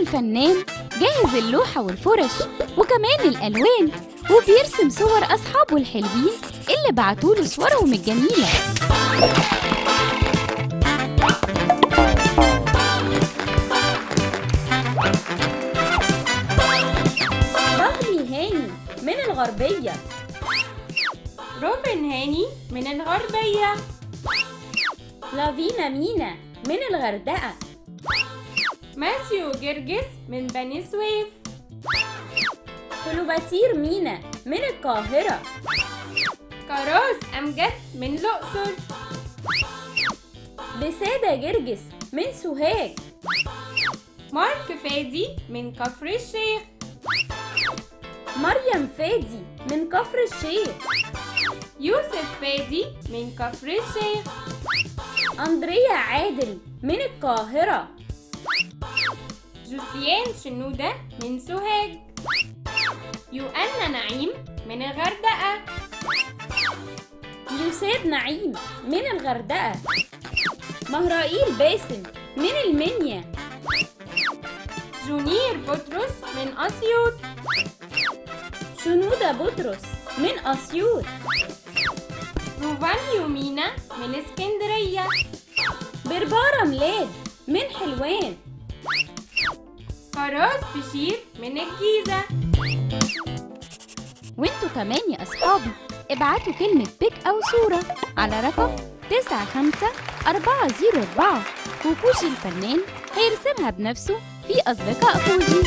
الفنان جاهز اللوحة والفرش وكمان الألوان وبيرسم صور أصحابه الحلوين اللي بعتوله صورهم الجميلة. بغلي هاني من الغربية. روبن هاني من الغربية. لافينا مينا من الغردقة. ماثيو جرجس من بني سويف. كليوباتير مينا من القاهرة. كاراس أمجد من الأقصر. بسادة جرجس من سوهاج. مارك فادي من كفر الشيخ. مريم فادي من كفر الشيخ. يوسف فادي من كفر الشيخ. أندريا عادل من القاهرة. جوسيان شنودة من سوهاج. يوأنا نعيم من الغردقة. يوساد نعيم من الغردقة. مهرائيل باسم من المنيا. جونير بطرس من أسيوط. شنودة بطرس من أسيوط. روفانيو مينا من اسكندرية. بربارة ميلاد من حلوان. فراس بشير من الجيزة. وانتوا كمان يا أصحابي ابعتوا كلمة بيك أو صورة على رقم 95404 وكوشي الفنان هيرسمها بنفسه في أصدقاء كوجي